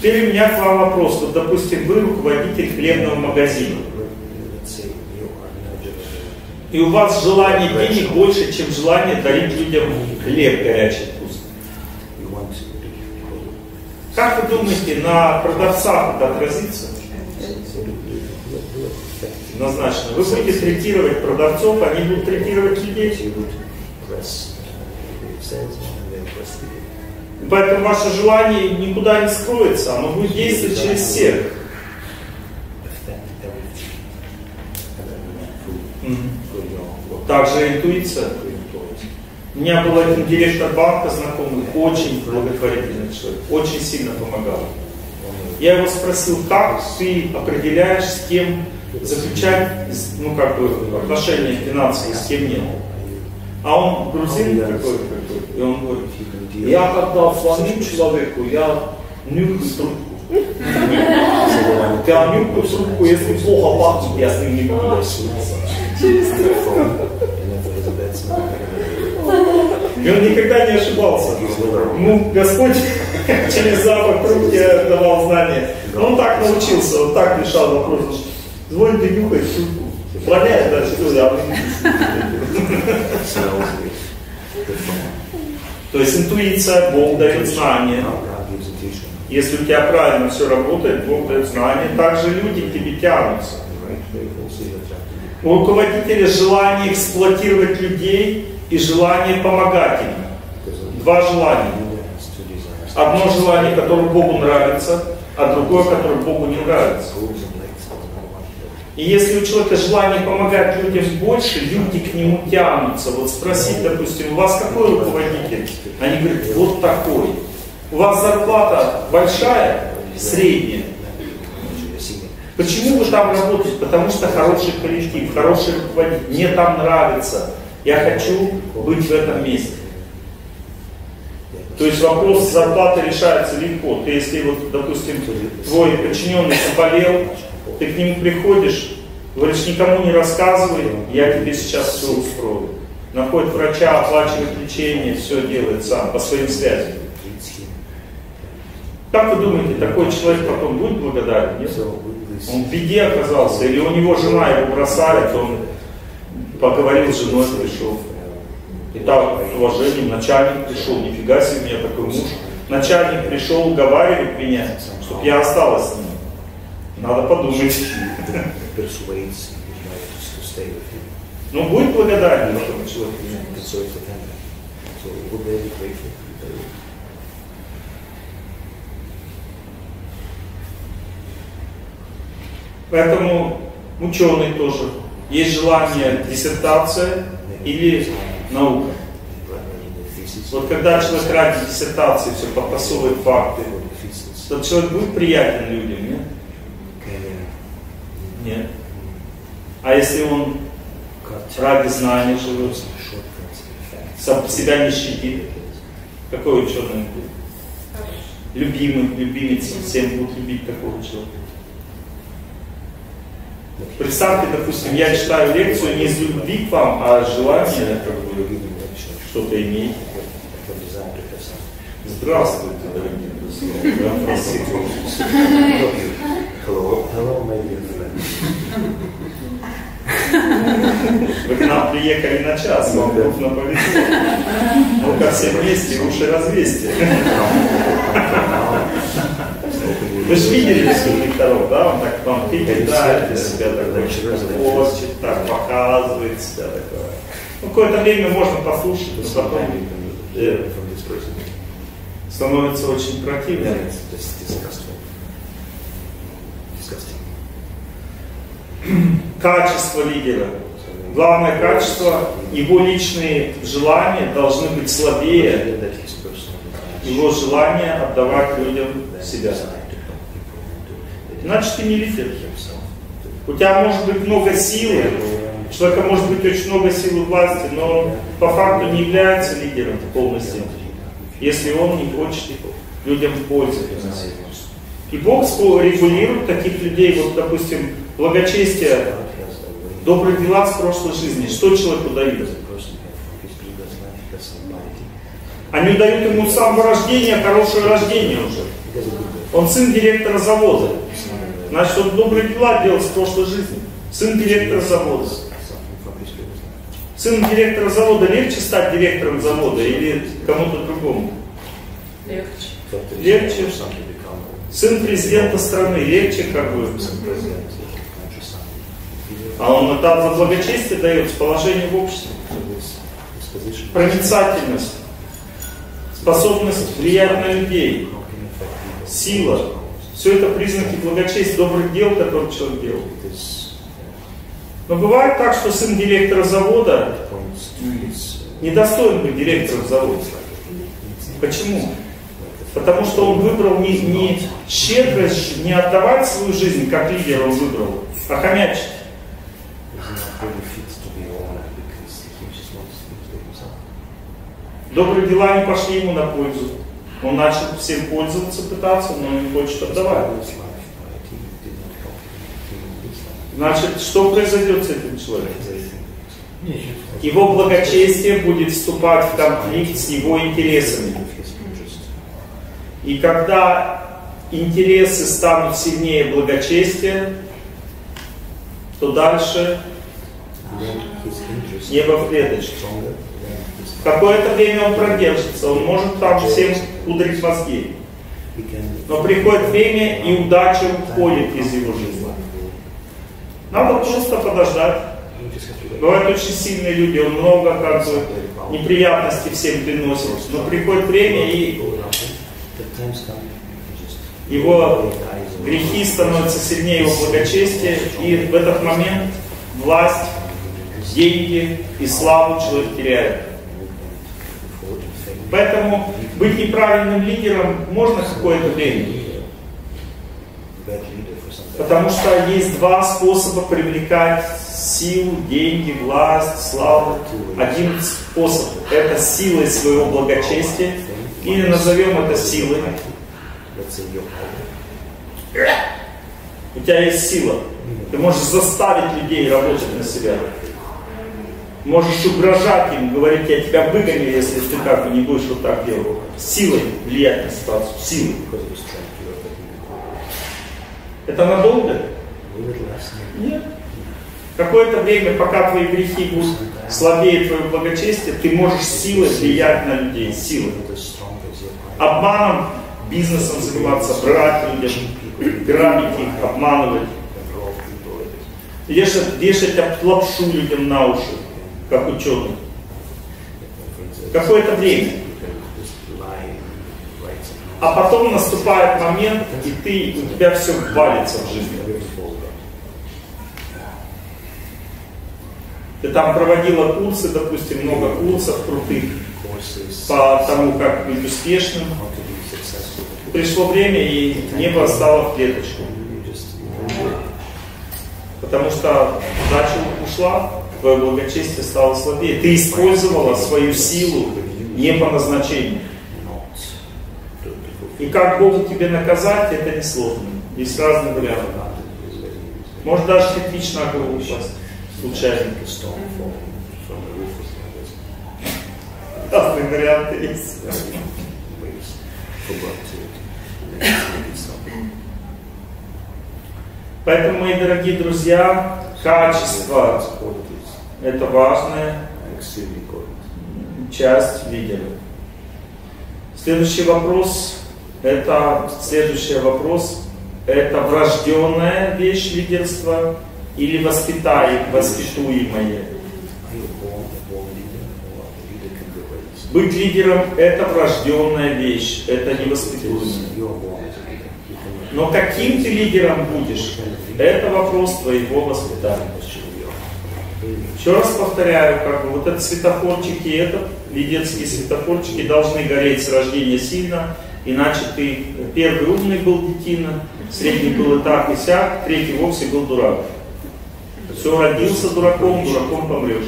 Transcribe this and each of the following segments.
Теперь у меня к вам вопрос. Вот, допустим, вы руководитель хлебного магазина. И у вас желание денег больше, чем желание дарить людям хлеб горячий вкусный. Как вы думаете, на продавцах это отразится? Однозначно. Вы будете третировать продавцов, они будут третировать людей. Поэтому ваше желание никуда не скроется, оно будет действовать через всех. Также интуиция. У меня был один директор банка знакомый, очень благотворительный человек, очень сильно помогал. Я его спросил, как ты определяешь, с кем заключать, ну как бы, отношения финансовые, с кем нет. А он грузин какой-то, и он говорит, я когда звоню человеку, я нюхаю трубку. Я нюхаю трубку, если плохо пахнет, я с ним не буду и он никогда не ошибался. Ну, Господь через запах трубки давал знания. Но он так научился, он так решал вопрос. Звонит и нюхает трубку. Воняет дальше туда. То есть интуиция, Бог дает знания. Если у тебя правильно все работает, Бог дает знания. Также люди к тебе тянутся. У руководителя желание эксплуатировать людей и желание помогать им. Два желания. Одно желание, которое Богу нравится, а другое, которое Богу не нравится. И если у человека желание помогать людям больше, люди к нему тянутся. Вот спросить, допустим, у вас какой руководитель? Они говорят, вот такой. У вас зарплата большая, средняя. Почему вы там работаете? Потому что хороший коллектив, хороший руководитель. Мне там нравится. Я хочу быть в этом месте. То есть вопрос зарплаты решается легко. Ты если вот, допустим, твой подчиненный заболел, ты к нему приходишь, говоришь, никому не рассказывай, я тебе сейчас все устрою. Находит врача, оплачивает лечение, все делает сам, по своим связям. Как вы думаете, такой человек потом будет благодарен? Нет? Он в беде оказался, или у него жена его бросает, он поговорил с женой, пришел. И так, с уважением, начальник пришел, нифига себе, у меня такой муж. Начальник пришел уговаривать меня, чтобы я осталась с ним. Надо подумать. Ну, будет благодарен. Поэтому ученый тоже. Есть желание диссертация или наука. Вот когда человек ради диссертации все подтасовывает факты, тот человек будет приятен людям, нет? Нет. А если он ради знания живет, себя не щадит, какой ученый будет? Любимый, любимец, всем будут любить такого человека. Представьте, допустим, я читаю лекцию не из любви к вам, а желание как бы, что-то иметь. Здравствуйте, дорогие друзья. Hello. Hello, my dear friend. Вы к нам приехали на час, вам нужно повезло. Ну-ка все вместе, уши развесьте. Вы же видели докторов, да? Он так вам кидает себя такой, хочет, так показывает себя такое. Ну, какое-то время можно послушать, но потом э, становится очень противно. Качество лидера. Главное качество, его личные желания должны быть слабее его желания отдавать людям себя. Значит, ты не лидер. У тебя может быть много силы, у человека может быть очень много силы власти, но по факту не является лидером полностью, если он не хочет людям пользы приносить. И Бог регулирует таких людей, вот, допустим, благочестие, добрые дела с прошлой жизни. Что человеку дают? Они дают ему с самого рождения хорошее рождение уже. Он сын директора завода. Значит, он добрые дела делал с прошлой жизни. Сын директора завода. Сын директора завода легче стать директором завода или кому-то другому? Легче. Легче. Сын президента страны легче как бы. А он этап за благочестие дает положение в обществе. Проницательность, способность влиять на людей, сила. Все это признаки благочестия, добрых дел, которые человек делает. Но бывает так, что сын директора завода недостоин быть директором завода. Почему? Потому что он выбрал не, не щедрость, не отдавать свою жизнь, как лидер он выбрал, а хомячить. Добрые дела не пошли ему на пользу. Он начал всем пользоваться, пытаться, но не хочет отдавать. Значит, что произойдет с этим человеком? Его благочестие будет вступать в конфликт с его интересами. И когда интересы станут сильнее благочестия, то дальше небо в клеточке. Какое-то время он продержится, он может там всем ударить мозги. Но приходит время, и удача уходит из его жизни. Надо просто подождать. Бывают очень сильные люди, он много как бы неприятностей всем приносит. Но приходит время, и его грехи становятся сильнее его благочестия, и в этот момент власть, деньги и славу человек теряет. Поэтому быть неправильным лидером можно какое-то время. Потому что есть два способа привлекать силу, деньги, власть, славу. Один способ – это силой своего благочестия, или назовем это силой. У тебя есть сила. Ты можешь заставить людей работать на себя. Можешь угрожать им, говорить, я тебя выгоню, если ты бы не будешь вот так делать. Силой влиять на ситуацию. Силой. Это надолго? Нет. Какое-то время, пока твои грехи будут слабее твое благочестие, ты можешь силой влиять на людей, силой. Обманом, бизнесом заниматься, брать людям, грабить их, обманывать. Вешать, вешать лапшу людям на уши как ученый. Какое-то время. А потом наступает момент, и ты, у тебя все валится в жизни. Ты там проводила курсы, допустим, много курсов крутых по тому, как быть успешным. Пришло время, и небо стало в клеточку. Потому что дача ушла, твое благочестие стало слабее. Ты использовала свою силу не по назначению. И как Богу тебе наказать, это не сложно. Есть разные варианты. Может даже на голову упасть. Случайно. Разные варианты есть. Поэтому, мои дорогие друзья, качество это важная часть лидера. Следующий вопрос, это следующий вопрос, это врожденная вещь лидерства или воспитаем, воспитуемое. Быть лидером это врожденная вещь, это не воспитуемое. Но каким ты лидером будешь, это вопрос твоего воспитания. Еще раз повторяю, как бы вот этот светофорчик и этот, лидерские светофорчики должны гореть с рождения сильно, иначе ты первый умный был детина, средний был и так, и сяк, третий вовсе был дурак. Все, родился дураком, дураком помрешь.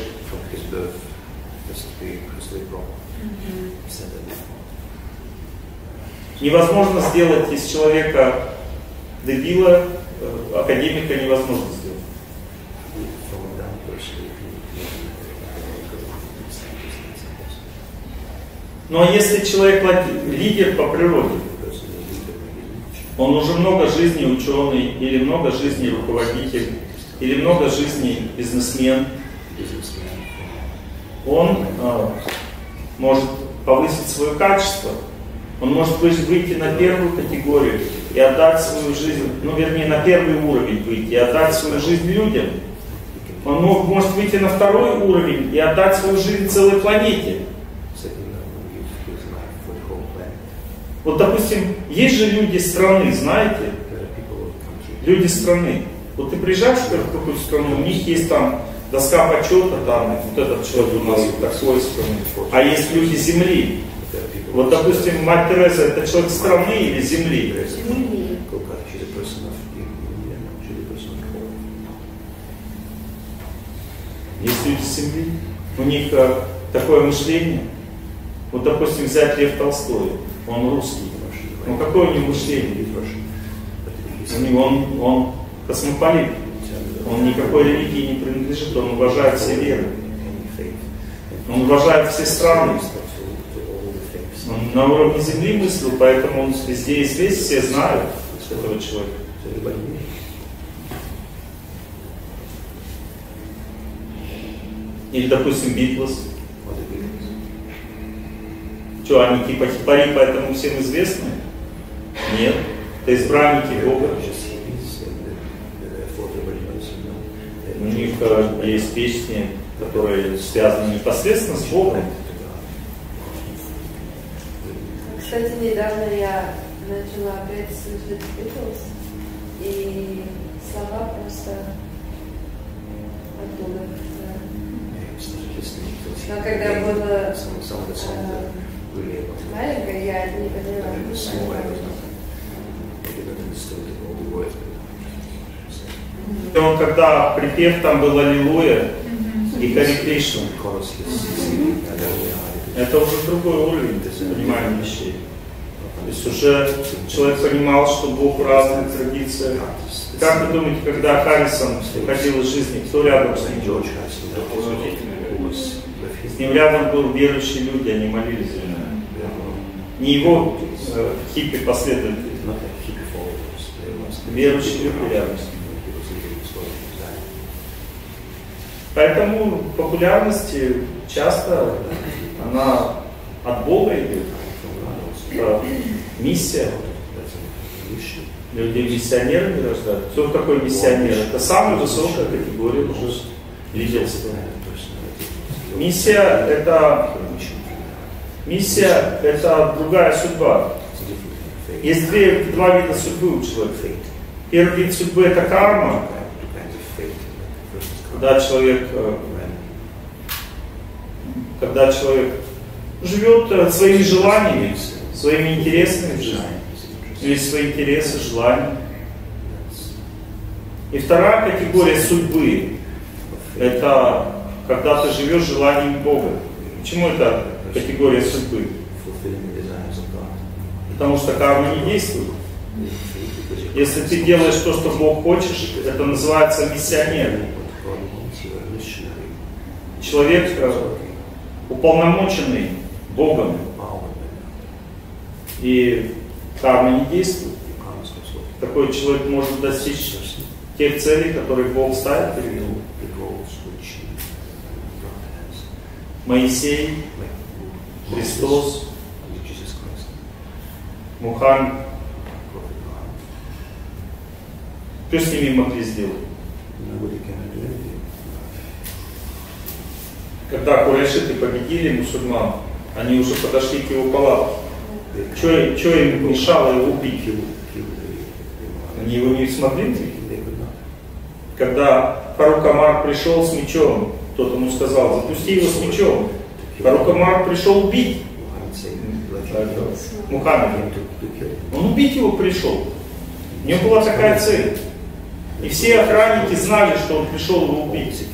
Невозможно сделать из человека дебила, э, академика невозможно сделать. Но если человек лидер по природе, Он уже много жизней ученый, или много жизней руководитель, или много жизней бизнесмен. Он э, может повысить свое качество, он может выйти на первую категорию и отдать свою жизнь, ну вернее на первый уровень выйти и отдать свою жизнь людям. Он может выйти на второй уровень и отдать свою жизнь целой планете. Вот, допустим, есть же люди страны, знаете? Люди страны. Вот ты приезжаешь в какую-то страну, у них есть там доска почета, там вот этот человек у нас такой страны. А есть люди земли. Вот, допустим, мать Тереза, это человек страны или земли? Земли. Есть люди земли, у них э, такое мышление. Вот, допустим, взять Лев Толстой, он русский. Ну какое у него мышление? Него он, он космополит. Он никакой религии не принадлежит, он уважает все веры. Он уважает все страны. Он на уровне Земли мыслил, поэтому он везде и здесь все знают этого человека. Или, допустим, Битлз. Что, они типа хипари, поэтому всем известны? Нет. Это избранники Бога. У них э, есть песни, которые связаны непосредственно с Богом. Кстати, недавно я начала опять слушать Битлз, и слова просто оттуда. да. Но когда была э, маленькая, я не поняла. И он когда припев там был Аллилуйя и Хари Кришна, это уже другой уровень понимания вещей. То есть уже человек понимал, что Бог в разных традициях. Как вы думаете, когда Харрисон уходил из жизни, кто рядом с ним? С ним рядом был верующие люди, они молились за него. Не его э, хиппи последователи, верующие люди рядом с ним. Поэтому популярности часто она от Бога идет. Это миссия. Людей миссионерами рождают. Кто такой миссионер? Это самая высокая категория уже лидерства. Миссия это миссия это другая судьба. Есть две, два вида судьбы у человека. Первый вид судьбы это карма, когда человек, э, когда человек живет э, своими желаниями, своими интересами в жизни, или свои интересы, желания. И вторая категория судьбы – это когда ты живешь желанием Бога. Почему это категория судьбы? Потому что карма не действует. Если ты делаешь то, что Бог хочет, это называется миссионер. Человек э, уполномоченный Богом. И карма не действует. Такой человек может достичь тех целей, которые Бог ставит перед ним. Моисей, Христос, Мухаммед. Что с ними могли сделать? Когда курайшиты победили мусульман, они уже подошли к его палатке. Что им мешало его убить? Они его не смогли? Когда Фарук Амар пришел с мечом, кто-то ему сказал, запусти его с мечом. Фарук Амар пришел убить Мухаммеда. Он убить его пришел. У него была такая цель. И все охранники знали, что он пришел его убить.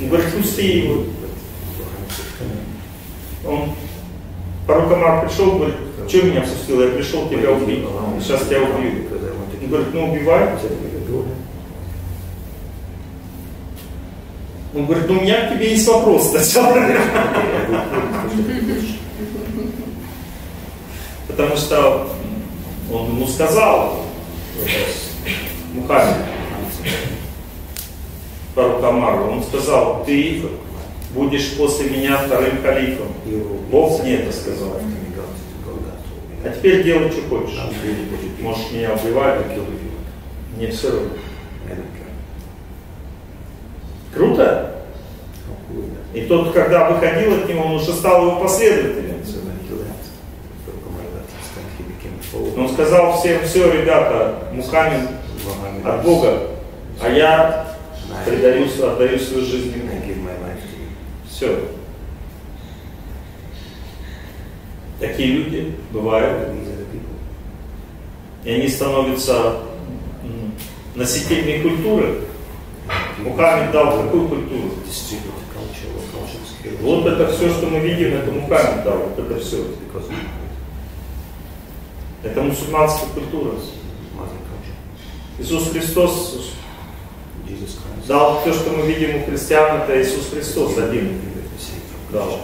Он говорит, пусти его. Он, Фарук Амар пришел, говорит, что меня пустил, я пришел тебя убить, сейчас тебя убью. Он говорит, ну убивай. Он говорит, ну у меня к тебе есть вопрос сначала. Потому что Он ему сказал, Мухаммед, пророк Амару, он сказал, ты будешь после меня вторым халифом. Бог мне это сказал. А теперь делай, что хочешь. Можешь меня убивать, мне все равно. Круто? И тот, когда выходил от него, он уже стал его последователем. Он сказал всем, все, ребята, Мухаммед от Бога, а я предаюсь, отдаю свою жизнь ему. Все. Такие люди бывают. И они становятся носителями культуры. Мухаммед дал какую культуру? Вот это все, что мы видим, это Мухаммед дал, вот это все. Это мусульманская культура. Иисус Христос дал все, что мы видим у христиан, это Иисус Христос один дал.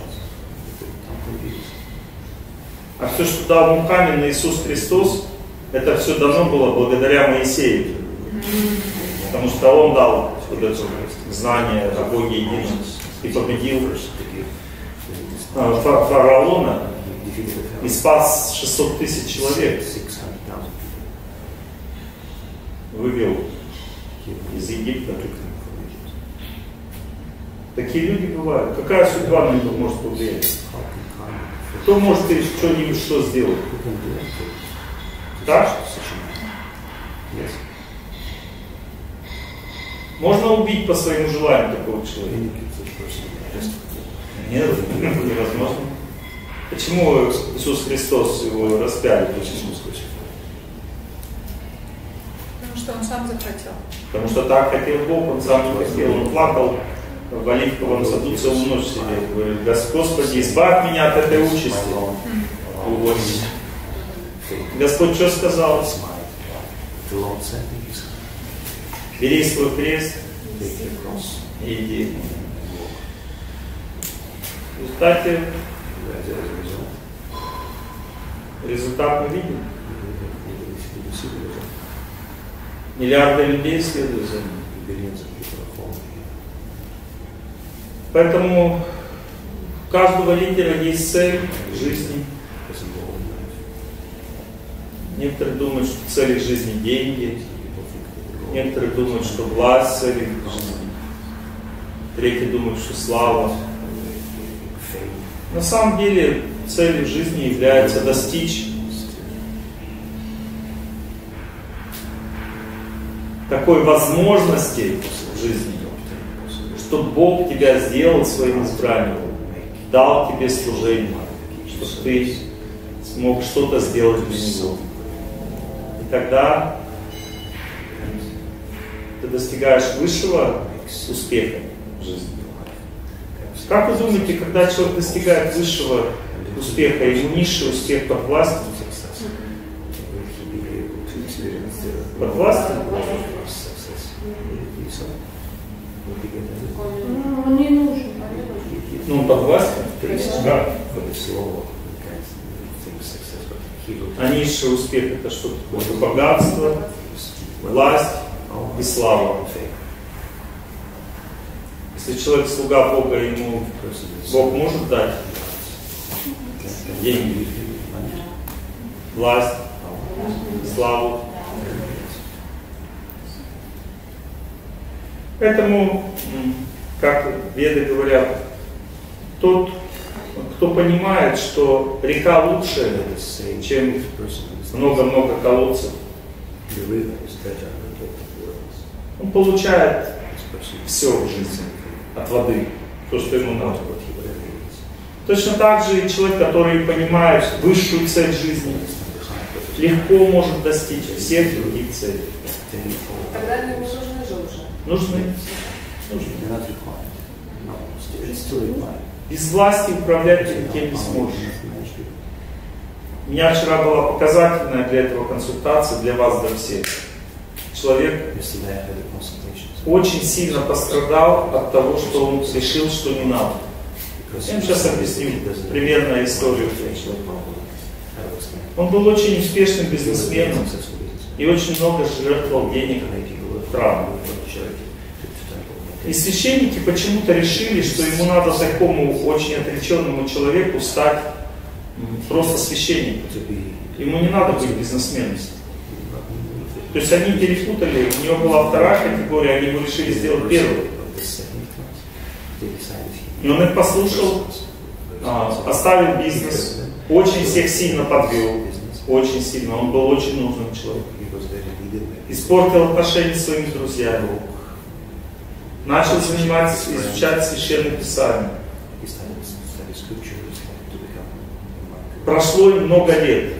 А все, что дал Мухаммед на Иисус Христос, это все давно было благодаря Моисею. Потому что он дал вот это знание о Боге едином и победил а, фараона и спас 600 тысяч человек. Вывел из Египта. Такие люди бывают. Какая судьба на него может повлиять? Кто может что-нибудь что сделать? Так? Можно убить по своему желанию такого человека? Нет, невозможно. Почему Иисус Христос его распяли? Почему? Потому что он сам захотел. Потому что так хотел Бог, он сам не хотел. Он плакал в Оливковом саду целую ночь себе. Говорит, Господи, избавь меня от этой участи. Уводить. Господь что сказал? Бери свой крест и иди. В результате результат мы видим. Миллиарды людей следуют за ним. Поэтому у каждого лидера есть цель в жизни. Некоторые думают, что цель их жизни деньги. Некоторые думают, что власть. Третьи думают, что слава. На самом деле целью жизни является достичь такой возможности в жизни, что Бог тебя сделал своим избранником, дал тебе служение, чтобы ты смог что-то сделать для Него. И тогда достигаешь высшего успеха в жизни. Как вы думаете, когда человек достигает высшего успеха, ему низший успех под властью? Под властью? Ну, он не нужен. Ну, под властью? Да. А низший успех это что такое? Богатство, власть и слава. Если человек слуга Бога, ему Бог может дать деньги, власть, славу. Поэтому, как веды говорят, тот, кто понимает, что река лучше, чем много-много колодцев, он получает все в жизни от воды, то, что ему надо. Точно так же и человек, который понимает высшую цель жизни, легко может достичь всех других целей. Тогда ему нужны же уже. Нужны. Нужны. Без власти управлять ты никем не сможешь. У меня вчера была показательная для этого консультация, для вас, для всех. Человек очень сильно пострадал от того, что он решил, что не надо. Я вам сейчас объясню примерно историю этого. Он был очень успешным бизнесменом и очень много жертвовал денег в храм. И священники почему-то решили, что ему надо такому очень отреченному человеку стать просто священником. Ему не надо быть бизнесменом. То есть они перепутали, у него была вторая категория, они его решили сделать первую. И он их послушал, а, оставил бизнес, очень всех сильно подвел, очень сильно, он был очень нужным человеком. Испортил отношения с своими друзьями. Начал заниматься, изучать священное писание. Прошло много лет.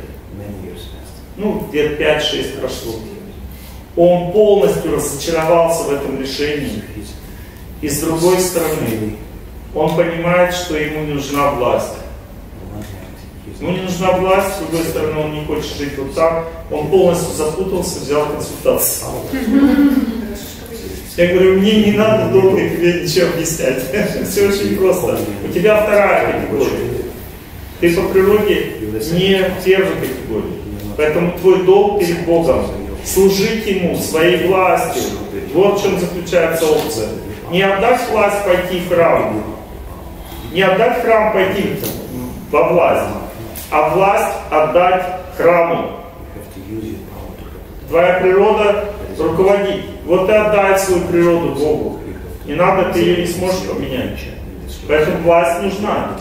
Ну, лет 5-6 прошло. Он полностью разочаровался в этом решении. И с другой стороны, он понимает, что ему не нужна власть. Ему не нужна власть, с другой стороны, он не хочет жить вот так. Он полностью запутался, взял консультацию. Я говорю, мне не надо долго тебе ничего объяснять. Все очень просто. У тебя вторая категория. Ты по природе не первой категории. Поэтому твой долг перед Богом служить Ему своей властью. Вот в чем заключается опция. Не отдать власть пойти в храм. Не отдать храм пойти во власть, а власть отдать храму. Твоя природа руководить. Вот ты отдай свою природу Богу. Не надо, ты ее не сможешь поменять. Поэтому власть нужна.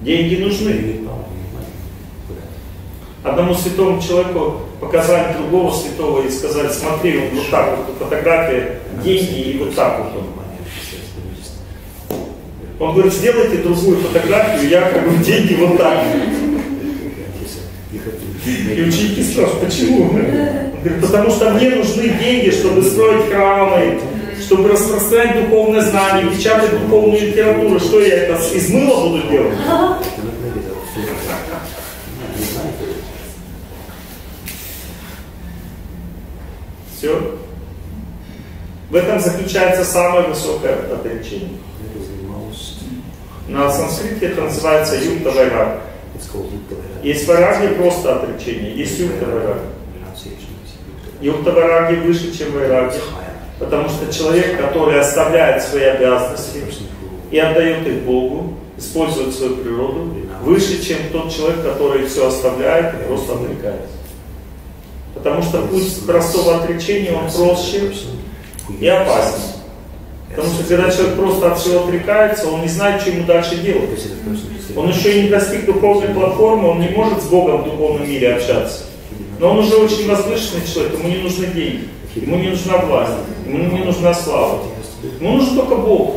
Деньги нужны. Одному святому человеку показали другого святого и сказали, смотри, вот, вот так вот фотография, деньги и вот так вот он. Он говорит, сделайте другую фотографию, я как бы деньги вот так. И ученики спрашивают, почему? Он говорит, потому что мне нужны деньги, чтобы строить храмы, чтобы распространять духовное знание, печатать духовную литературу. Что я это из мыла буду делать? Все. В этом заключается самое высокое отречение. На санскрите это называется юкта вайраг. Есть вайраги просто отречение, есть юкта вайраги. Юкта вайраги выше, чем вайраги. Потому что человек, который оставляет свои обязанности и отдает их Богу, использует свою природу, выше, чем тот человек, который все оставляет и просто отрекается. Потому что путь простого отречения, он проще и опасен. Потому что когда человек просто от всего отрекается, он не знает, что ему дальше делать. Он еще и не достиг духовной платформы, он не может с Богом в духовном мире общаться. Но он уже очень возвышенный человек, ему не нужны деньги, ему не нужна власть, ему не нужна слава. Ему нужен только Бог.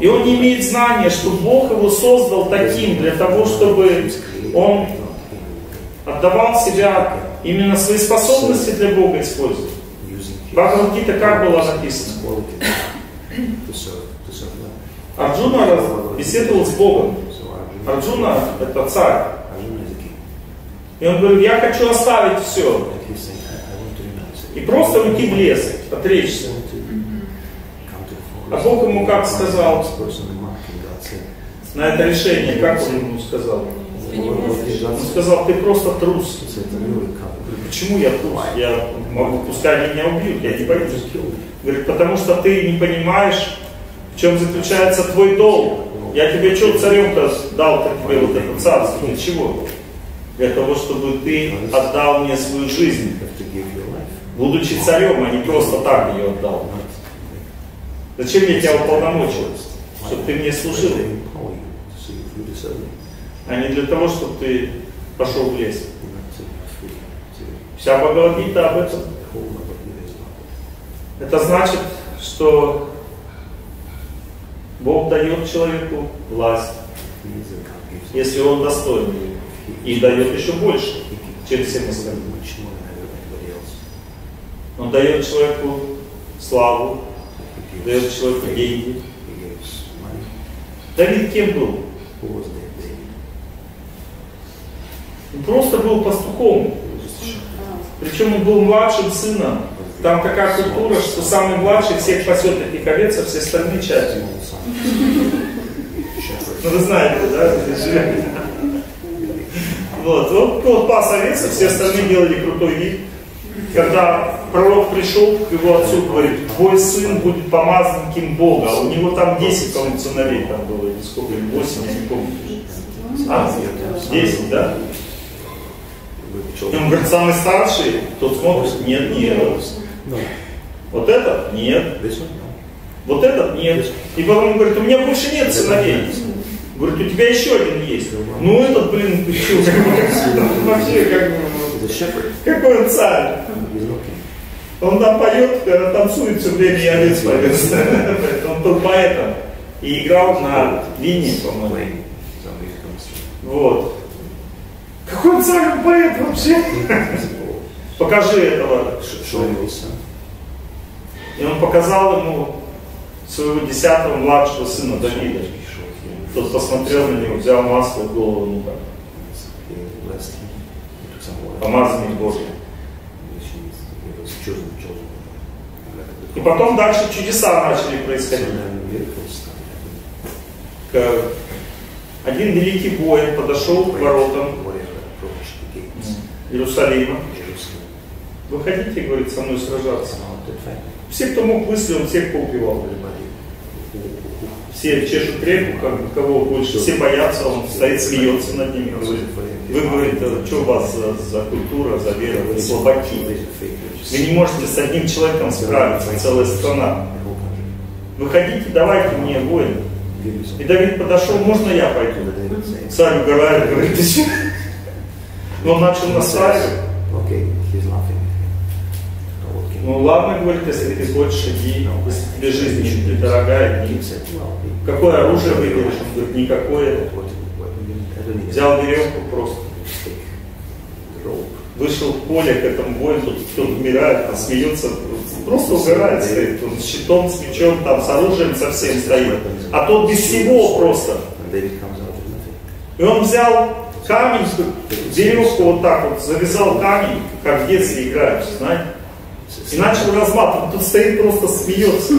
И он не имеет знания, что Бог его создал таким для того, чтобы он отдавал себя, именно свои способности для Бога использовал. Бхагавадгита как было написано? Арджуна беседовал с Богом. Арджуна это царь. И он говорит, я хочу оставить все. И просто уйти в лес, отречься. А Бог ему как сказал? На это решение, как он ему сказал? Он сказал, ты просто трус. Почему я трус? Я могу, пускай они меня убьют, я не боюсь. Говорит, потому что ты не понимаешь, в чем заключается твой долг. Я тебе что царем-то дал тебе вот это царство? Для чего? Для того, чтобы ты отдал мне свою жизнь. Будучи царем, а не просто так ее отдал. Зачем я тебя уполномочил? Чтобы ты мне служил. А не для того, чтобы ты пошел в лес. Вся Бхагавадгита об этом. Это значит, что Бог дает человеку власть, если он достоин. И дает еще больше, чем всем остальным. Он дает человеку славу, дает человеку деньги. Давид кем был? Он просто был пастухом. Причем он был младшим сыном. Там такая культура, что самый младший всех пасет таких овец, а все остальные части. Ну вы знаете, да, Вот, вот, вот пас овец, все остальные делали крутой вид. Когда пророк пришел к его отцу, говорит, твой сын будет помазан кем Бога. А у него там 10, по-моему, сыновей там было, или сколько, или 8, я не помню. А, 10, да? И он говорит, самый старший, тот смотрит, нет, нет. Вот этот? Нет. Вот этот? Нет. И потом он говорит, у меня больше нет сыновей. Говорит, у тебя еще один есть. Ну этот, блин, еще вообще как бы, какой он царь. Он там поет, танцует все время, и овец поет. Он был поэтом. И играл на линии, по-моему. Вот. Какой царь поэт вообще? Покажи этого. И он показал ему своего десятого младшего сына Давида. Тот посмотрел на него, взял масло и голову, ну как, помазанный Божий. И потом дальше чудеса начали происходить. Один великий воин подошел к воротам Иерусалима. Вы хотите, говорит, со мной сражаться? Все, кто мог он всех поубивал все чешут трепку, как кого больше, все боятся, он стоит, смеется над ними, говорит, вы, говорите, что у вас за, за культура, за вера, вы слабаки. Вы не можете с одним человеком справиться, целая страна. Выходите, давайте мне воин. И Давид подошел, можно я пойду? Царь угорает, говорит, Но он начал настраивать. Ну ладно, говорит, если ты хочешь, иди, тебе жизнь не дорогая, иди. Какое оружие выберешь? Он говорит, никакое. Взял веревку просто. Вышел в поле к этому воину, тут кто умирает, там смеется, просто угорает, стоит. Он с щитом, с мечом, там, с оружием совсем стоит. А тот без всего просто. И он взял камень, веревку вот так вот, завязал камень, как в детстве играешь, знаете. И начал разматывать. Тут стоит просто смеется.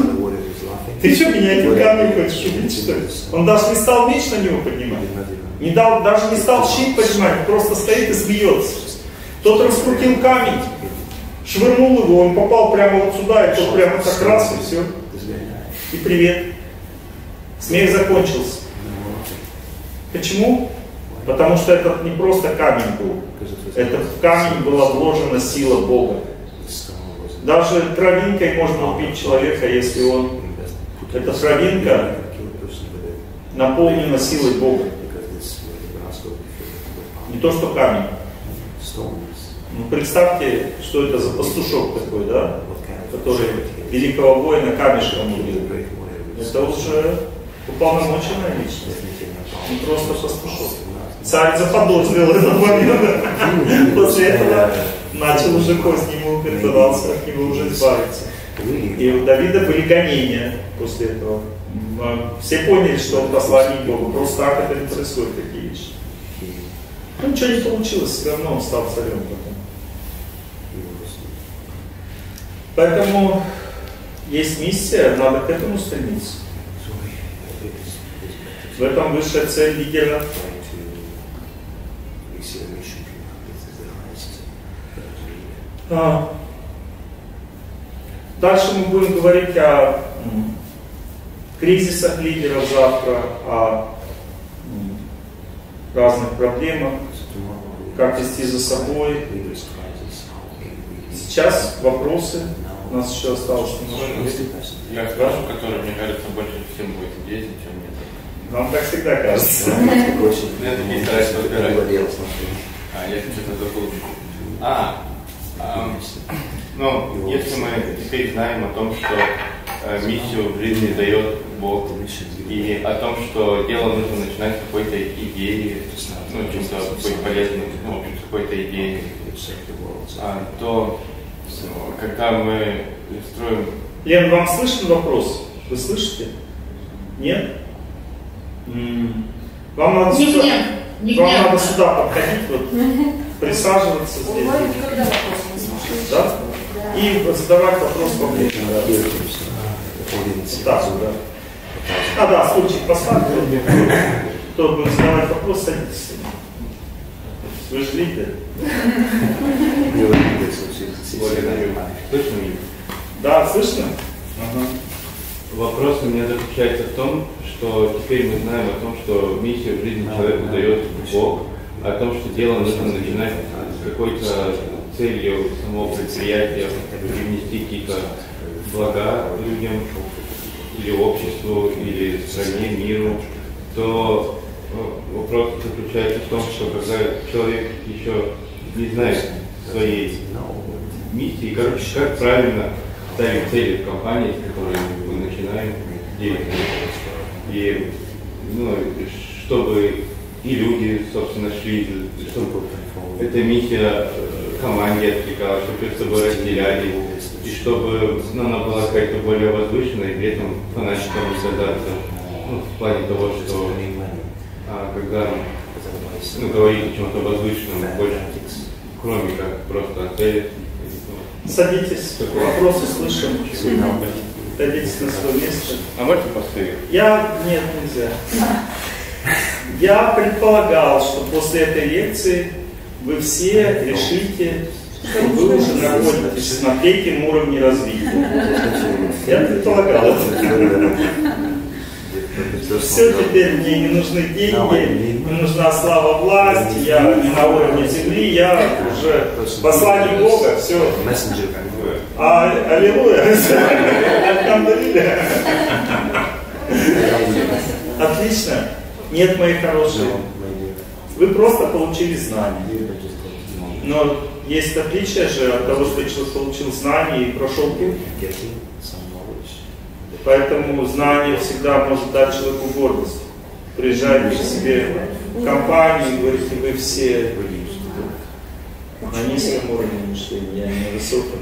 Ты что, меня этим камнем хочешь убить, что ли? Он даже не стал меч на него поднимать. Не дал, даже не стал щит поднимать, просто стоит и смеется. Тот раскрутил камень, швырнул его, он попал прямо вот сюда, и тот прямо так раз, и все. И привет. Смех закончился. Почему? Потому что это не просто камень был. Это в камень была вложена сила Бога. Даже травинкой можно убить человека, если он... Эта травинка наполнена силой Бога. Не то, что камень. Ну, представьте, что это за пастушок такой, да? Который великого воина камешком убил. Это уже уполномоченная личность. Не просто пастушок. Царь заподозрил этот момент. После этого начал уже козни ему пытался от него уже избавиться. И у Давида были гонения после этого. Все поняли, что он посланник Бога. Просто так это не происходит, такие вещи. Ну ничего не получилось, все равно он стал царем потом. Поэтому есть миссия, надо к этому стремиться. В этом высшая цель лидера. А, дальше мы будем говорить о кризисах лидеров завтра, о разных проблемах, как вести за собой. Сейчас вопросы. У нас еще осталось немного. Я скажу, который, мне кажется, больше всем будет интересен, чем мне. Вам так всегда кажется. Я такие стараюсь разбирать. А, я что-то забыл. А, ну, если мы теперь знаем о том, что э, миссию в жизни дает Бог, и о том, что дело нужно начинать с какой-то идеи, ну, чем-то быть полезным, ну, с какой-то идеей, а, то когда мы строим... Лен, вам слышен вопрос? Вы слышите? Нет? Вам надо Нет, сюда, нет, нет, вам нет. надо сюда подходить, вот, присаживаться здесь. Да? И задавать вопрос поближе. Так, да. А, да, стульчик поставьте. Кто будет задавать вопрос, садитесь. Вы же лидер. Да, слышно? Вопрос у меня заключается в том, что теперь мы знаем о том, что миссию в жизни человеку дает Бог, о том, что дело нужно начинать с какой-то целью самого предприятия, принести какие-то блага людям, или обществу, или стране, миру, то э, вопрос заключается в том, что когда человек еще не знает своей миссии, как, как правильно ставить цели в компании, с которой мы начинаем деятельность. И ну, чтобы и люди, собственно, шли, чтобы эта миссия э, команде откликалась, чтобы собой разделяли, и чтобы ну, она была какая-то более возвышенная, и при этом фанатиком не казаться. Ну, в плане того, что а, когда ну, говорить о чем-то возвышенном, больше, кроме как просто о цели. Садитесь, Такое. вопросы слышим. Садитесь на свое место. А можете поставить? Я... Нет, нельзя. Я предполагал, что после этой лекции вы все решите, что вы уже находитесь на третьем уровне развития. Я предполагал это. Все, теперь мне не нужны деньги, не нужна слава власть, я не на уровне земли, я уже посланник Бога, все. Messenger. А, аллилуйя! Отлично. Нет, мои хорошие. Вы просто получили знания. Но есть отличие же от того, что человек получил знания и прошел путь. Поэтому знание всегда может дать человеку гордость. Приезжаете к себе в компанию и говорите, вы все на низком уровне мышления, я на высоком.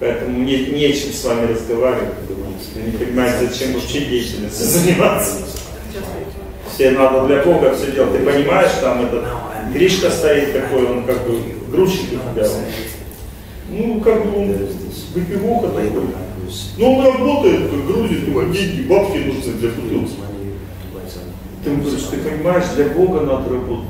Поэтому мне нечем с вами разговаривать. Вы не понимаете, зачем вообще деятельностью заниматься. Все надо для Бога все делать. Ты понимаешь, там этот Гришка стоит такой, он как бы грузчик у тебя. Ну, как бы он выпивоха такой. Ну, он работает, грузит, ему деньги, бабки нужны для бутылки. Ты ему говоришь, ты понимаешь, для Бога надо работать.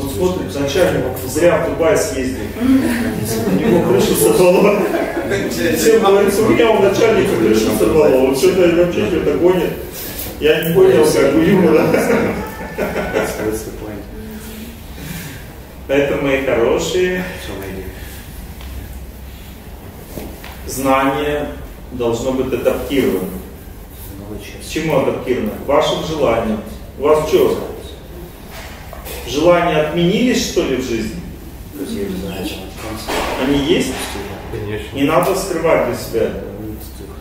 Он смотрит, начальник зря в Дубай съездил. У него крышу сорвало. Всем говорится, у меня у начальника крышу сорвало. Он что-то вообще что-то гонит. Я не понял, как бы юмора. Поэтому, мои хорошие, знание должно быть адаптировано. К has чему адаптировано? К вашим желаниям. У вас что? Желания отменились, что ли, в жизни? Они есть? Конечно. Не надо скрывать для себя.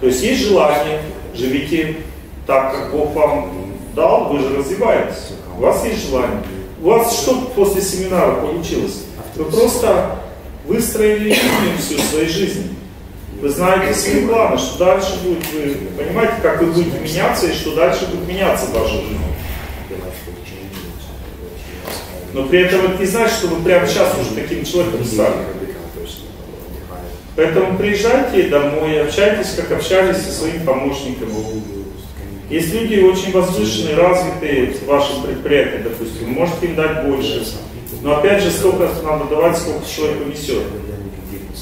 То есть есть желание, живите так, как Бог вам дал, вы же развиваетесь. У вас есть желание. У вас что после семинара получилось? Вы просто выстроили линию всю своей жизни. Вы знаете свои планы, что дальше будет, вы понимаете, как вы будете меняться и что дальше будет меняться ваша жизнь. Но при этом это не значит, что вы прямо сейчас уже таким человеком стали. Поэтому приезжайте домой, общайтесь, как общались со своим помощником. Есть люди очень возвышенные, развитые в вашем предприятии, допустим, вы можете им дать больше. Но опять же, столько надо давать, сколько человек несет.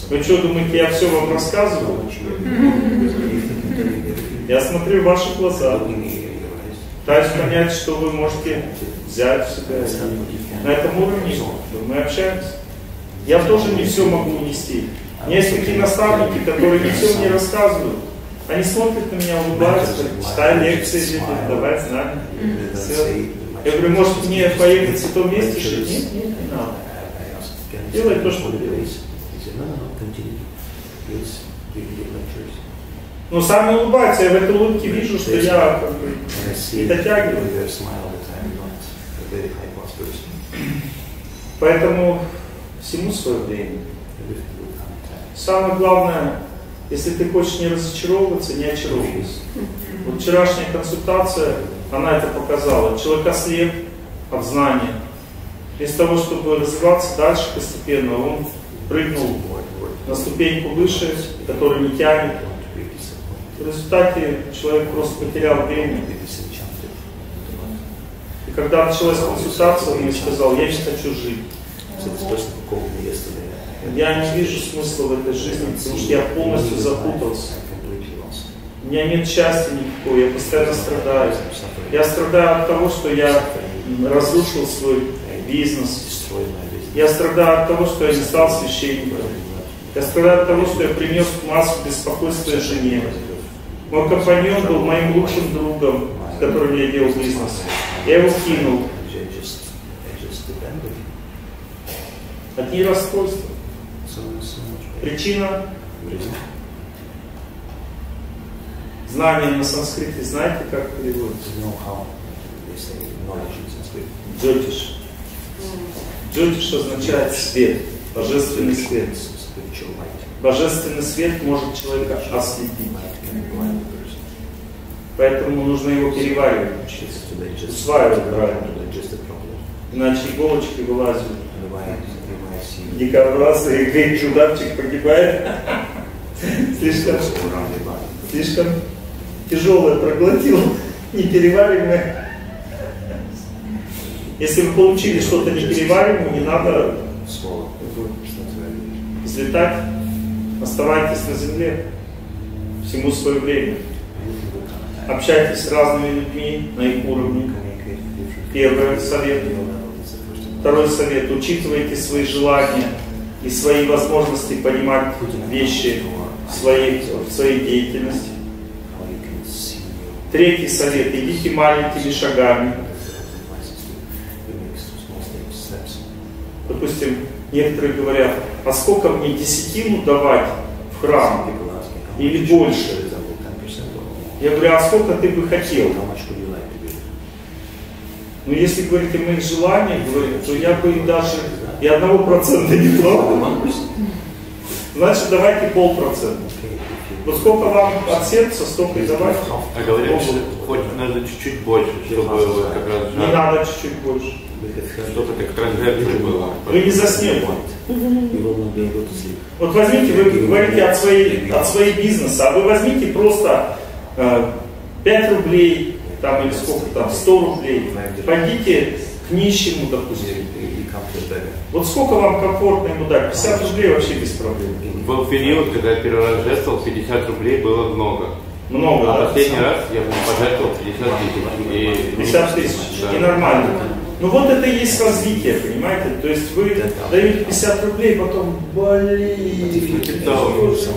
Вы что, думаете, я все вам рассказываю? Я смотрю в ваши глаза, пытаюсь понять, что вы можете взять в себя. На этом уровне мы общаемся. Я тоже не все могу унести. У меня есть такие наставники, которые не все мне рассказывают. Они смотрят на меня, улыбаются, читай лекции, дети, давай знания. Все. Я говорю, может мне поехать в том месте жить? Нет, нет, не надо. Делай то, что делаешь. Ну, сами улыбаются, я в этой улыбке вижу, что я как бы, и дотягиваю. Поэтому всему свое время. Самое главное, если ты хочешь не разочаровываться, не очаровывайся. Вот вчерашняя консультация, она это показала. Человек ослеп от знания. Вместо того, чтобы развиваться дальше постепенно, он прыгнул на ступеньку выше, которая не тянет. В результате человек просто потерял время. И когда началась консультация, он мне сказал, я не хочу жить. Me yesterday, I- Я не вижу смысла в этой жизни, потому что я полностью запутался. У меня нет счастья никакого, я постоянно страдаю. Я страдаю от того, что я разрушил свой бизнес. Я страдаю от того, что я не стал священником. Я страдаю от того, что я принес массу беспокойства жене. Мой компаньон был моим лучшим другом, с которым я делал бизнес. Я его кинул. I just, I just abandoned. Ней расстройства. Причина Reason? знания на санскрите. Знаете, как переводится? You know how they say knowledge in Sanskrit. Джотиш. Джотиш означает свет, божественный свет. Божественный свет может человека ослепить. Поэтому нужно его переваривать, Усваивать правильно. иначе иголочки вылазят. Дикобраз и говорит, чудавчик погибает. Слишком, слишком тяжелое проглотил, неперевариваемое. Если вы получили что-то неперевариваемое, не надо взлетать, оставайтесь на земле. Всему свое время. Общайтесь с разными людьми на их уровне. Первый совет. people. It's the first one. Второй совет. Учитывайте свои желания и свои возможности понимать вещи в своей, в своей деятельности. Третий совет. Идите маленькими шагами. Допустим, некоторые говорят, а сколько мне десятину давать в храм? Или больше. for example, 10% or Я говорю, а сколько ты бы хотел? Ну, если говорить о моих желаниях, говорю, то я бы и даже и одного процента не дал. Значит, давайте полпроцента. Вот сколько вам от сердца, столько и давайте. А говорят, что хоть надо чуть-чуть больше, чтобы вот как раз Не надо чуть-чуть больше. Чтобы как раз жертвой было. Вы не заснете. Вот возьмите, вы говорите от своей, от своей бизнеса, а вы возьмите просто э, 5 рублей, там или сколько там, 100 рублей, пойдите к нищему, допустим. Вот сколько вам комфортно ему дать? 50 рублей вообще без проблем. Был период, когда я первый раз жертвовал, 50 рублей было много. Много, А да? последний раз я пожертвовал 50 тысяч. И 50 тысяч. Да. И нормально. Ну вот это и есть развитие, понимаете? То есть вы даете 50 рублей, потом, блин,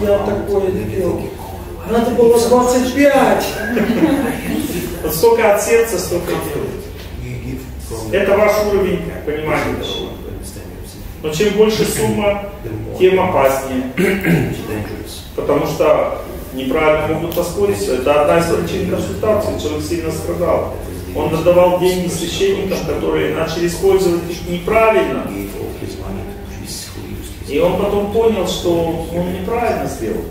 я такое делал? Надо было 25. Вот сколько от сердца, столько from Это ваш уровень понимания. yourself. Но чем больше сумма, тем опаснее. Потому что неправильно могут воспользоваться. Это одна из причин консультации. Человек сильно страдал. Он отдавал деньги священникам, которые начали использовать их неправильно. И он потом понял, что он неправильно сделал.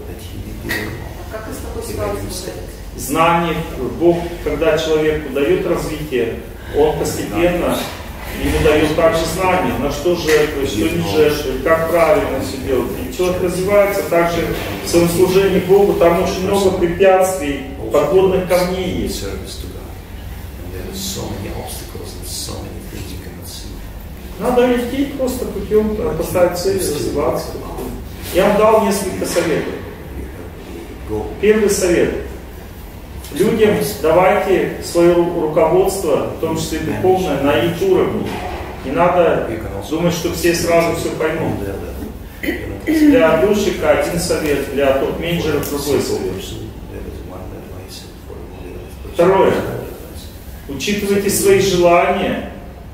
Как из такой ситуации? Знание, Бог, когда человеку дает развитие, он постепенно ему дает также знания, на что жертвовать, что не жертвовать, как правильно все делать. И человек развивается также в своем служении Богу, там очень много препятствий, подводных камней есть. Надо идти просто путем, поставить цель, развиваться. Я вам дал несколько советов. Первый совет. Людям давайте свое ру- руководство, в том числе духовное, на их уровне. Не надо думать, что все сразу все поймут. Для отдушика один совет, для топ-менеджеров другой совет. Второе. Учитывайте свои желания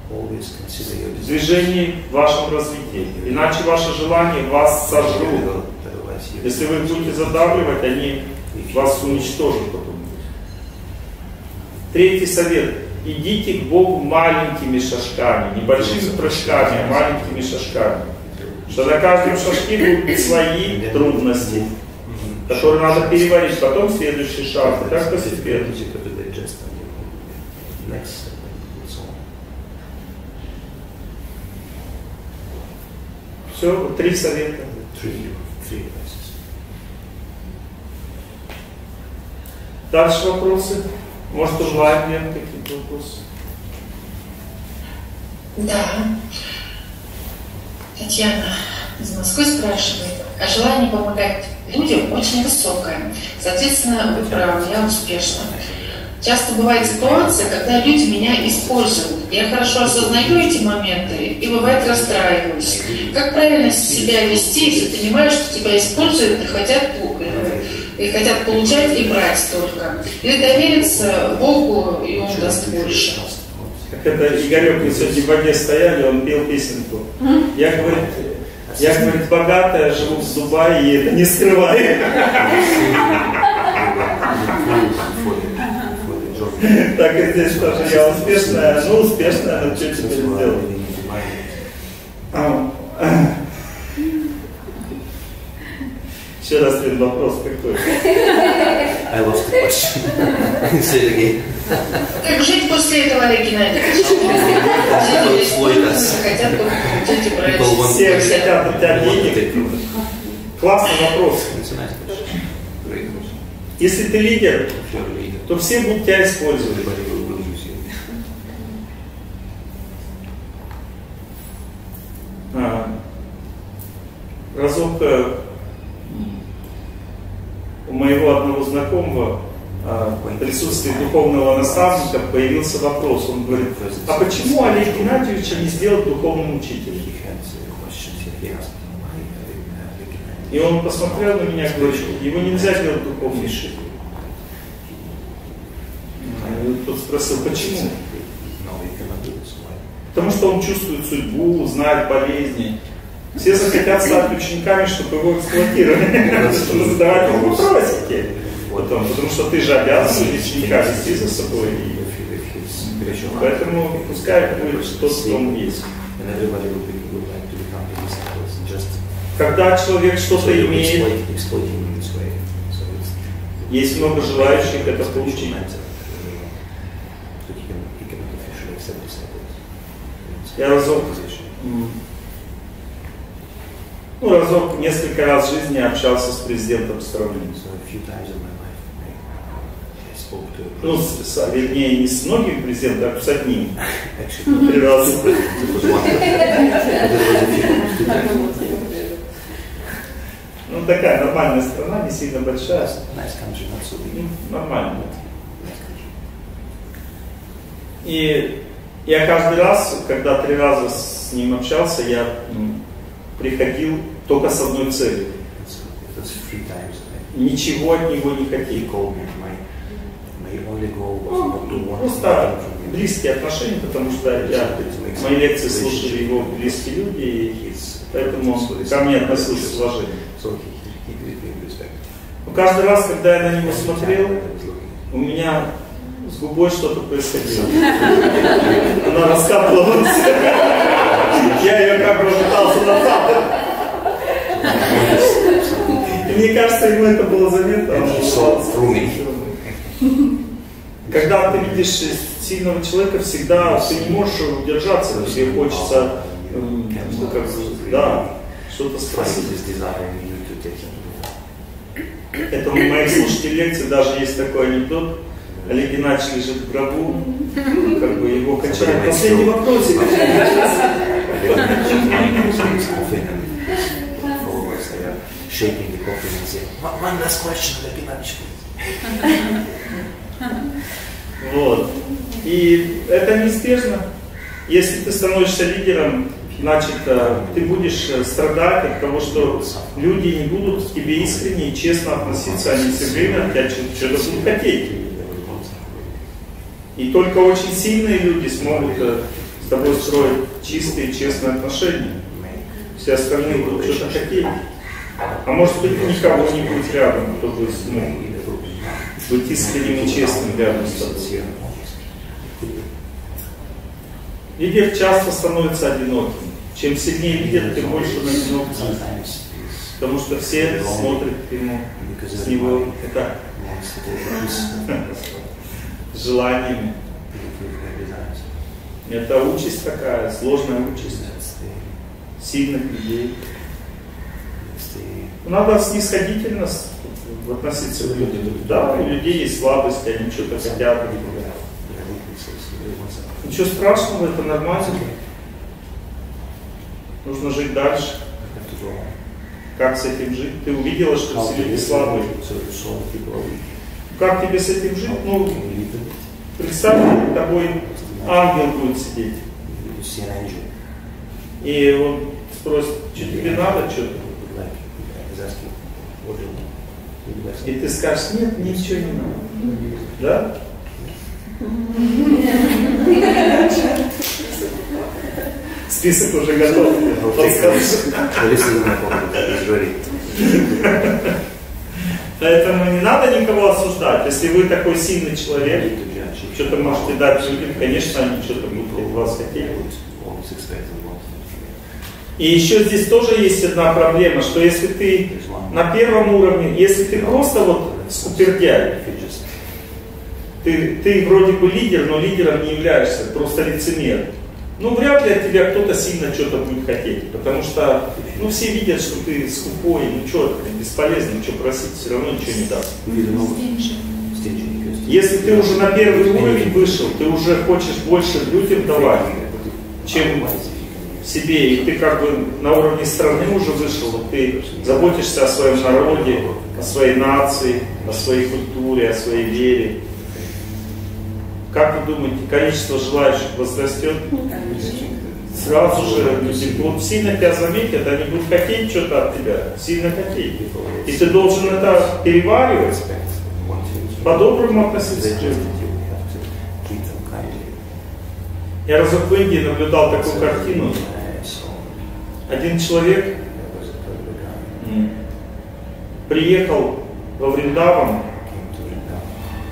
в движении в вашем развитии. Иначе ваши желания вас сожрут. Если вы будете задавливать, они вас уничтожат. Третий совет. Идите к Богу маленькими шажками, небольшими прыжками, а маленькими шажками. Что на каждом шажке будут свои трудности, которые надо переварить, потом следующий шаг, и так постепенно. Все, три совета. Three advices. Дальше вопросы? Может, онлайн Лен, какие-то вопросы? Да. Татьяна из Москвы спрашивает, а желание помогать людям очень высокое. Соответственно, вы правы, я успешна. Часто бывает ситуация, когда люди меня используют. Я хорошо осознаю эти моменты и бывает расстраиваюсь. Как правильно себя вести, если понимаешь, что тебя используют и хотят, э, и хотят получать и брать только? Или довериться Богу, и Он даст больше? Как это Игорек, мы сегодня в воде стояли, он пел песенку. Я, говорит, я, говорит, богатая, живу в Дубае, и это не скрываю. Так и здесь тоже я успешная, ну успешная, но что теперь сделать? А, Еще раз один вопрос какой. I lost the question. Again. Как жить после этого, Олег Геннадьевич? Хотят и брать. People want Все хотят from it. Классный вопрос. Если ты лидер, то все будут тебя использовать. А, разок у моего одного знакомого а, в присутствии духовного наставника появился вопрос. Он говорит, а почему Олег Геннадьевича не сделать духовным учителем? И он посмотрел на меня и говорит, его нельзя делать духовным учителем. И тот спросил, почему? Потому что он чувствует судьбу, знает болезни. Все захотят стать учениками, чтобы его эксплуатировали, чтобы задавать ему вопросики. Потом, потому что ты же обязан ученика вести за собой. Поэтому пускай будет тот, кто он есть. Когда человек что-то имеет, есть много желающих это получить. matter. So ну, разок, несколько раз в жизни общался с президентом страны. Ну, с- вернее, не с многими президентами, а с одним. Три. Ну, такая нормальная страна, не сильно большая. Ну, Нормально. И я каждый раз, когда три раза с ним общался, я м, приходил только с одной целью. Ничего от него не to want Просто близкие отношения, потому что я, мои лекции слушали его близкие люди, и поэтому ко мне относился с уважением. Но каждый раз, когда я на него смотрел, у меня с губой что-то происходило. Она раскапывалась. Я ее как бы пытался назад. И мне кажется, ему это было заметно. Когда ты видишь сильного человека, всегда ты не можешь удержаться, тебе хочется, ну, как да, что-то спросить. Это у моих слушателей лекций даже есть такой анекдот. Олег Геннадьевич лежит в гробу, как бы его качает. Последний вопросик. Are shaking the and saying, "One- one last question, please." Вот. И это неизбежно. Если ты становишься лидером, значит, э, ты будешь э, страдать от того, что люди не будут к тебе искренне и честно относиться, они все время от тебя что- что-то будут хотеть. И только очень сильные люди смогут э, с тобой строить чистые, честные отношения. Все остальные будут что-то хотеть. А может быть никого не будет рядом, ну, быть искренним и честным рядом с тобой. Лидер часто становится одиноким. Чем сильнее лидер, тем больше он одинок. Потому что все смотрят ему с него с желаниями. Это участь такая, сложная участь сильных людей. The Надо снисходительно относиться к людям. Да, у людей есть слабости, они что-то хотят. Ничего страшного, это нормально. Нужно жить дальше. Как с этим жить? Ты увидела, что все люди слабые. Как тебе с этим жить? Ну, представь, перед тобой ангел будет сидеть. И он спросит, что тебе надо, что-то? И ты скажешь, нет, ничего не надо. Да? Список уже готов. Поэтому не надо никого осуждать. Если вы такой сильный человек, что-то можете дать людям, конечно, они что-то будут от вас хотеть. И еще здесь тоже есть одна проблема, что если ты на первом уровне, если ты просто вот скупердяй, ты, ты вроде бы лидер, но лидером не являешься, просто лицемер. Ну, вряд ли от тебя кто-то сильно что-то будет хотеть, потому что, ну, все видят, что ты скупой, ну, что, бесполезно, ничего просить, все равно ничего не даст. because Если ты уже на первый уровень вышел, ты уже хочешь больше людям давать, чем Себе, и ты как бы на уровне страны уже вышел, ты заботишься о своем народе, о своей нации, о своей культуре, о своей вере. Как вы думаете, количество желающих возрастет? Сразу же люди будут сильно тебя заметят, они будут хотеть что-то от тебя, сильно хотеть. И ты должен это переваривать, по-доброму относиться к людям. Я разок в Индии наблюдал такую картину. Один человек приехал во Вриндаван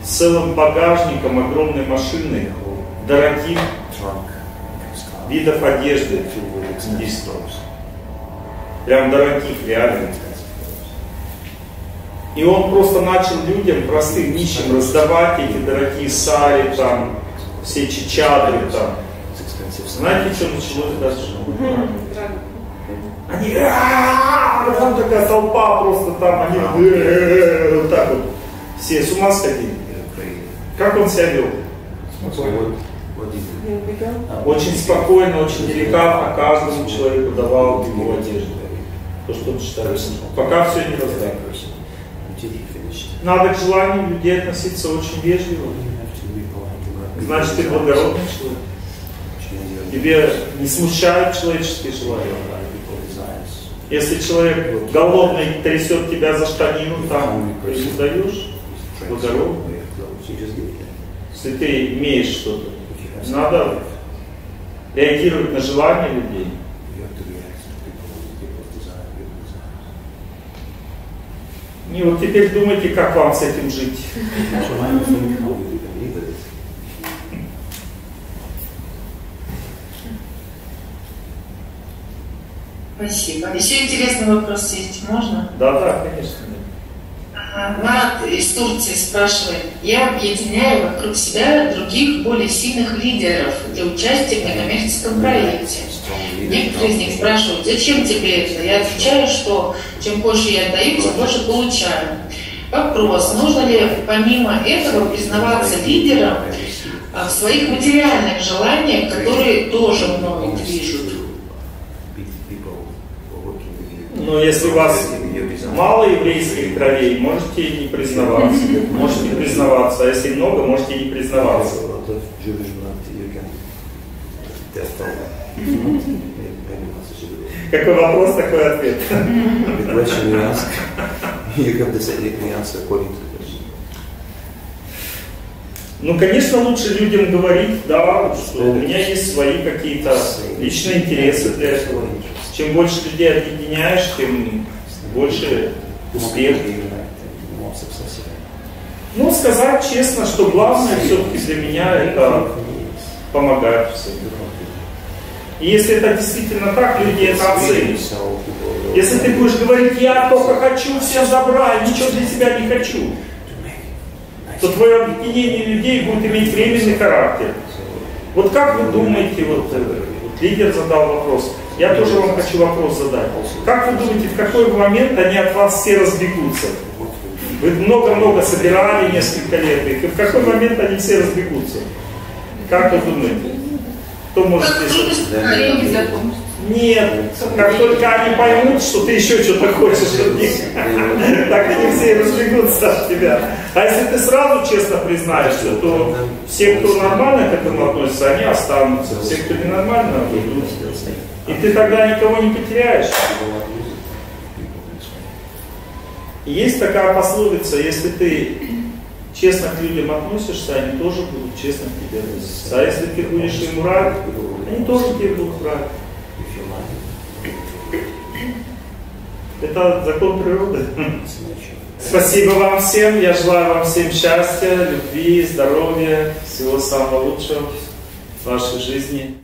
с целым багажником огромной машины, дорогих видов одежды, прям дорогих, реально. И он просто начал людям, простым нищим, раздавать эти дорогие сари, там, все чичадры, там. Знаете, что началось дальше? Они, «А-а-а!» там такая толпа просто там, они вот так вот. Все с ума сходили. Как он себя вел? Очень спокойно, очень деликатно каждому человеку давал его одежду. То, что он считает. Пока все не раздал. Надо к желанию людей относиться очень вежливо. Значит, ты благородный человек. Тебе не смущают человеческие желания. Если человек голодный трясет тебя за штанину, там, ты ему даешь. It them. Если ты имеешь что-то, Надо реагировать на желания людей. И вот теперь думайте, как вам с этим жить. Спасибо. Еще интересный вопрос есть, можно? Да, да, конечно. Ага. Марат из Турции спрашивает. Я объединяю вокруг себя других более сильных лидеров для участия в некоммерческом проекте. Некоторые из них спрашивают, зачем тебе это? Я отвечаю, что чем больше я отдаю, тем больше получаю. Вопрос, нужно ли помимо этого признаваться лидером а, в своих материальных желаниях, которые тоже мною движут? Но если у вас мало еврейских кровей, можете не признаваться. Можете признаваться, а если много, можете не признаваться. Какой вопрос, такой ответ. Ну, конечно, лучше людям говорить, да, что у меня есть свои какие-то личные интересы для этого. Чем больше людей объединяешь, тем больше успех. More success. Ну, сказать честно, что главное все-таки для меня это помогать всем. И если это действительно так, люди это оценят. Если ты будешь говорить, я только хочу всем и ничего для себя не хочу, то твое объединение людей будет иметь временный характер. Вот как вы думаете, вот, э, вот лидер задал вопрос, я тоже вам хочу вопрос задать. Как вы думаете, в какой момент они от вас все разбегутся? Вы много-много собирали несколько лет их, и в какой момент они все разбегутся? Как вы думаете? Кто может здесь? Нет, как только они поймут, что ты еще что-то хочешь от них, так они все разбегутся от тебя. А если ты сразу честно признаешься, то все, кто нормально к этому относится, они останутся. Все, кто ненормально, уйдут. И ты тогда никого не потеряешь. Есть такая пословица, если ты честно к людям относишься, они тоже будут честно к тебе относиться. А если ты будешь им врать, они тоже тебе будут врать. Это закон природы. Спасибо вам всем. Я желаю вам всем счастья, любви, здоровья, всего самого лучшего в вашей жизни.